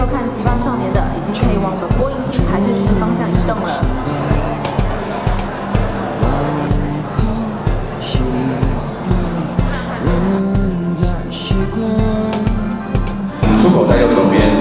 收看《奇葩少年》的，已经可以往我们播音厅排队区的方向移动了。出口在右手边。